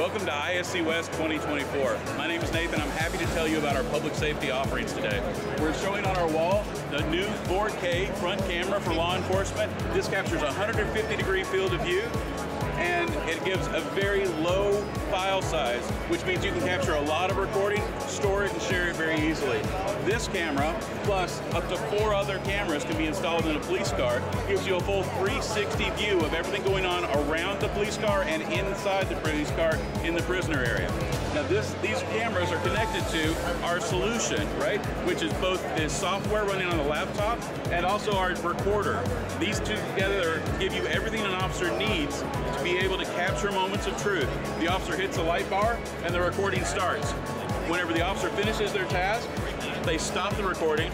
Welcome to ISC West 2024. My name is Nathan. I'm happy to tell you about our public safety offerings today. We're showing on our wall the new 4K front camera for law enforcement. This captures a 150 degree field of view and it gives a very low file size, which means you can capture a lot of recording, store it, and share it very easily. This camera, plus up to four other cameras can be installed in a police car, gives you a full 360 view of everything going on around the police car and inside the police car in the prisoner area. Now this, these cameras are connected to our solution, right? Which is both the software running on the laptop and also our recorder. These two together give you everything an officer needs to be able to capture moments of truth. The officer hits a light bar and the recording starts. Whenever the officer finishes their task, they stop the recording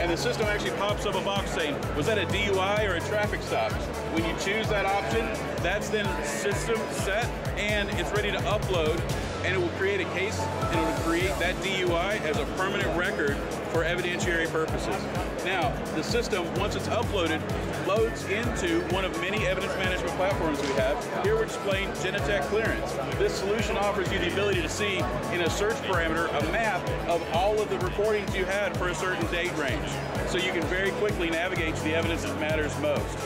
and the system actually pops up a box saying, was that a DUI or a traffic stop? When you choose that option, that's then system set and it's ready to upload and it will create a case and it will that DUI as a permanent record for evidentiary purposes. Now, the system, once it's uploaded, loads into one of many evidence management platforms we have. Here we're displaying Genetec clearance. This solution offers you the ability to see in a search parameter a map of all of the recordings you had for a certain date range. So you can very quickly navigate to the evidence that matters most.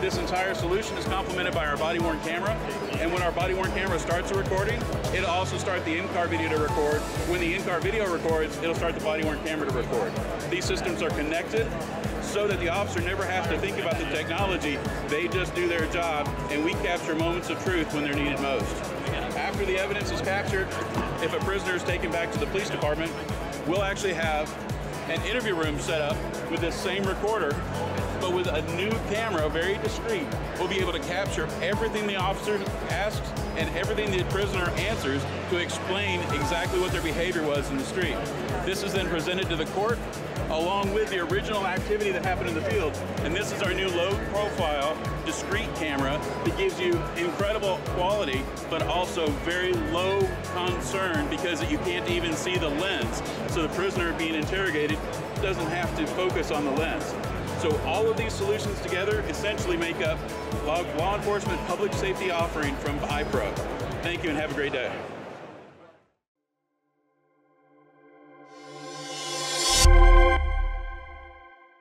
This entire solution is complemented by our body-worn camera, and when our body-worn camera starts a recording, it'll also start the in-car video to record. When the in-car video records, it'll start the body-worn camera to record. These systems are connected so that the officer never has to think about the technology. They just do their job, and we capture moments of truth when they're needed most. After the evidence is captured, if a prisoner is taken back to the police department, we'll actually have an interview room set up with this same recorder but with a new camera, very discreet, we'll be able to capture everything the officer asks and everything the prisoner answers to explain exactly what their behavior was in the street. This is then presented to the court along with the original activity that happened in the field. And this is our new low profile discrete camera that gives you incredible quality, but also very low concern because you can't even see the lens. So the prisoner being interrogated doesn't have to focus on the lens. So all of these solutions together essentially make up law, law enforcement public safety offering from i-PRO. Thank you and have a great day.